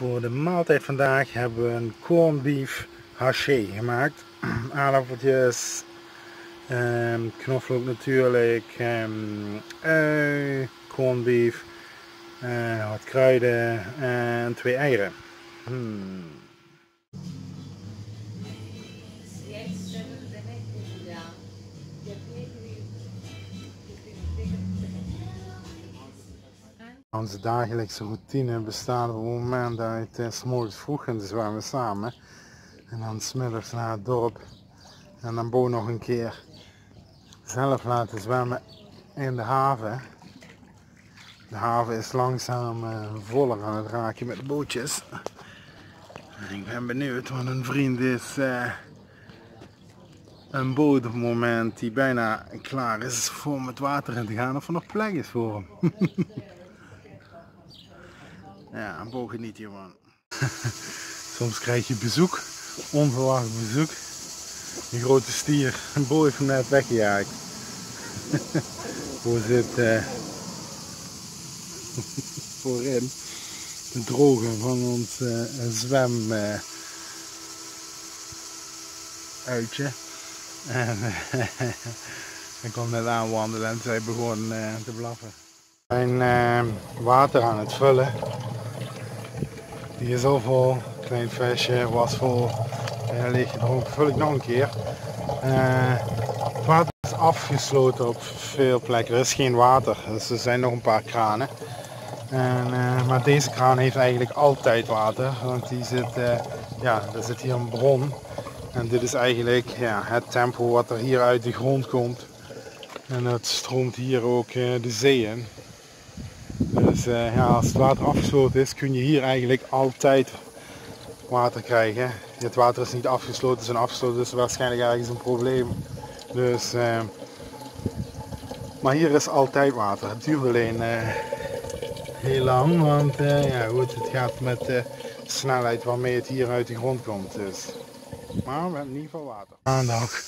Voor de maaltijd vandaag hebben we een corned beef haché gemaakt. Aardappeltjes, ehm, knoflook natuurlijk, ehm, ui, corned beef, eh, wat kruiden en twee eieren. Hmm. Onze dagelijkse routine bestaat op het moment dat je het uh, s morgens vroeg en zwemmen samen. En dan smiddags naar het dorp. En dan Bo nog een keer zelf laten zwemmen in de haven. De haven is langzaam uh, voller aan het raken met de bootjes. Ik ben benieuwd, want een vriend is uh, een boot op het moment die bijna klaar is voor met water in te gaan of er nog plek is voor hem. Ja, een boog niet hiervan. Soms krijg je bezoek, onverwacht bezoek. Een grote stier, een boog heeft hem net weggejaagd. Hoe zit uh, voorin de drogen van ons uh, zwem uh. En ik kwam net aanwandelen en zij begon te blaffen. We zijn water aan het vullen die is al vol. Klein flesje was vol. En leeg gedronken. Vul ik nog een keer. Uh, het water is afgesloten op veel plekken. Er is geen water. Dus er zijn nog een paar kranen. En, uh, maar deze kraan heeft eigenlijk altijd water. Want die zit, uh, ja, er zit hier een bron. En dit is eigenlijk ja, het tempo wat er hier uit de grond komt. En het stroomt hier ook de zee in. Dus uh, ja, als het water afgesloten is, kun je hier eigenlijk altijd water krijgen. Het water is niet afgesloten, een afgesloten, dus waarschijnlijk ergens een probleem. Dus, uh, maar hier is altijd water. Het duurt alleen uh, heel lang, want ja, goed, het gaat met de snelheid waarmee het hier uit de grond komt. Dus. Maar we hebben in ieder geval water. Maandag,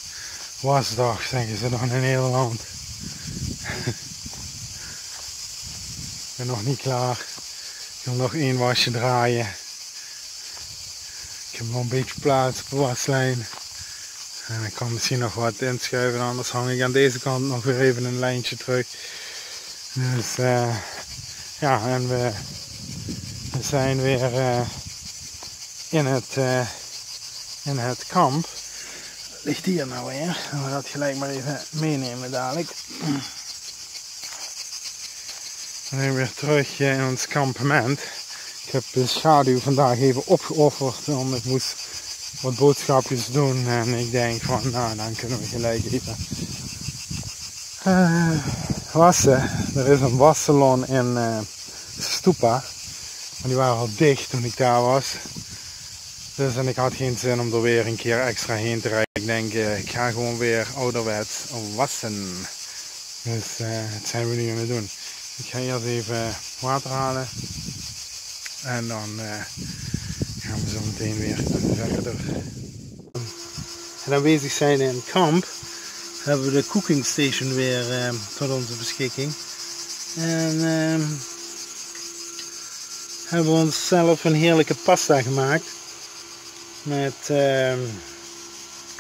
wasdag zeggen ze nog in Nederland. Ben nog niet klaar. Ik wil nog één wasje draaien. Ik heb nog een beetje plaats op de waslijn. En ik kan misschien nog wat inschuiven, anders hang ik aan deze kant nog weer even een lijntje terug. Dus uh, ja, en we, we zijn weer uh, in, het, uh, in het kamp. Ligt hier nou weer? Dan we dat gelijk maar even meenemen dadelijk. Zijn weer terug in ons kampement. Ik heb de schaduw vandaag even opgeofferd, want ik moest wat boodschapjes doen. En ik denk van, nou dan kunnen we gelijk even uh, wassen. Er is een wassalon in uh, Stupa. Maar die waren al dicht toen ik daar was. Dus en ik had geen zin om er weer een keer extra heen te rijden. Ik denk, uh, ik ga gewoon weer ouderwets wassen. Dus dat zijn we nu aan het doen. Ik ga eerst even water halen. En dan uh, gaan we zo meteen weer verder. En aanwezig zijn in kamp hebben we de cooking station weer uh, tot onze beschikking. En uh, hebben we onszelf een heerlijke pasta gemaakt. Met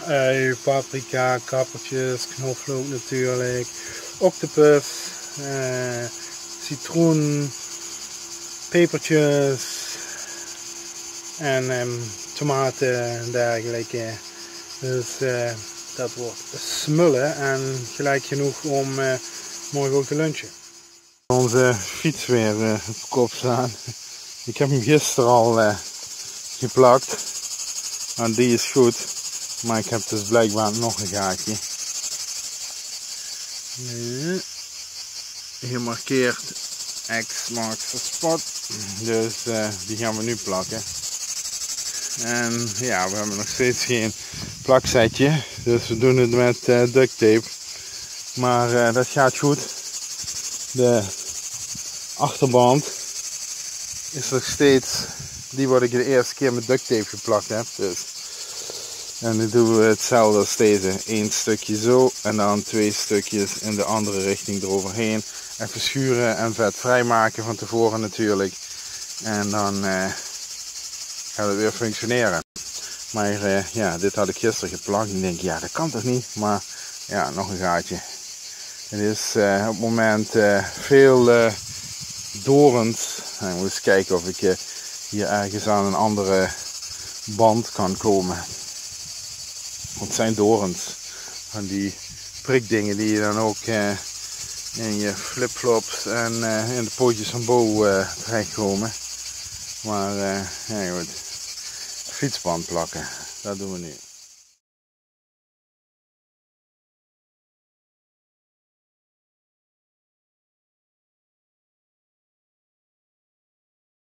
ui, paprika, kappertjes, knoflook natuurlijk, octopus, uh, citroen, pepertjes en um, tomaten en dergelijke. Dus uh, dat wordt smullen en gelijk genoeg om uh, morgen ook te lunchen. Onze fiets weer op kop staan. Ik heb hem gisteren al geplakt. En die is goed. Maar ik heb dus blijkbaar nog een gaatje. Gemarkeerd X marks the spot. Dus uh, die gaan we nu plakken. En ja, we hebben nog steeds geen plaksetje. Dus we doen het met uh, duct tape. Maar uh, dat gaat goed. De achterband is nog steeds die wat ik de eerste keer met duct tape geplakt heb. Dus. En nu doen we hetzelfde als deze. Eén stukje zo en dan twee stukjes in de andere richting eroverheen. Even schuren en vet vrijmaken van tevoren natuurlijk. En dan uh, gaat het weer functioneren. Maar eh, ja, dit had ik gisteren geplakt. Ik denk, ja, dat kan toch niet? Maar ja, nog een gaatje. Het is eh, op het moment uh, veel uh, dorend. Nou, ik moet eens kijken of ik hier ergens aan een andere band kan komen. Want het zijn dorens. Van die prikdingen die je dan ook in je flipflops en in de pootjes van Bo terechtkomen. Maar ja goed, fietsband plakken, dat doen we nu.